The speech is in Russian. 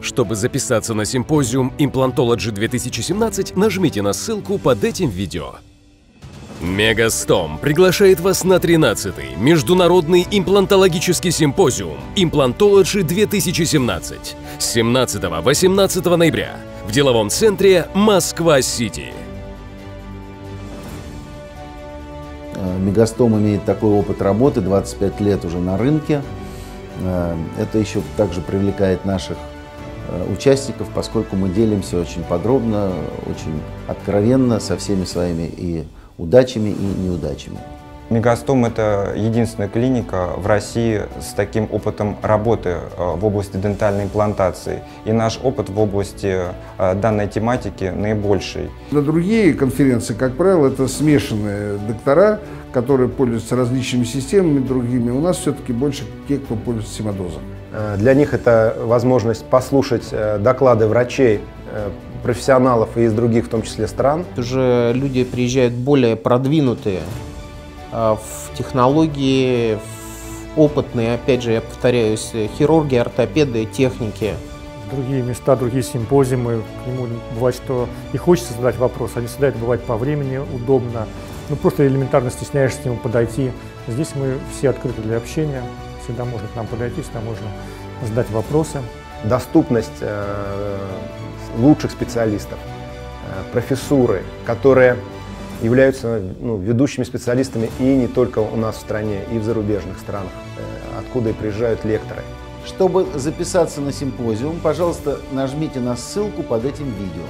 Чтобы записаться на симпозиум Implantology 2017, нажмите на ссылку под этим видео. Мегастом приглашает вас на 13-й Международный имплантологический симпозиум Implantology 2017 с 17-18 ноября в деловом центре Москва-Сити. Э, Мегастом имеет такой опыт работы, 25 лет уже на рынке. Э, Это еще также привлекает наших участников, поскольку мы делимся очень подробно, очень откровенно со всеми своими и удачами, и неудачами. Мегастом – это единственная клиника в России с таким опытом работы э, в области дентальной имплантации. И наш опыт в области э, данной тематики наибольший. На другие конференции, как правило, это смешанные доктора, которые пользуются различными системами другими. У нас все-таки больше те, кто пользуется симодозом. Э, Для них это возможность послушать э, доклады врачей, э, профессионалов и из других, в том числе, стран. Уже люди приезжают более продвинутые в технологии, в опытные, опять же, я повторяюсь, хирурги, ортопеды, техники. другие места, другие симпозиумы. К нему бывает, что и хочется задать вопрос, а не всегда это бывает по времени удобно. Ну, просто элементарно стесняешься к нему подойти. Здесь мы все открыты для общения. Всегда можно к нам подойти, всегда можно задать вопросы. Доступность э, лучших специалистов, э, профессуры, которые являются ну, ведущими специалистами и не только у нас в стране, и в зарубежных странах, э, откуда и приезжают лекторы. Чтобы записаться на симпозиум, пожалуйста, нажмите на ссылку под этим видео.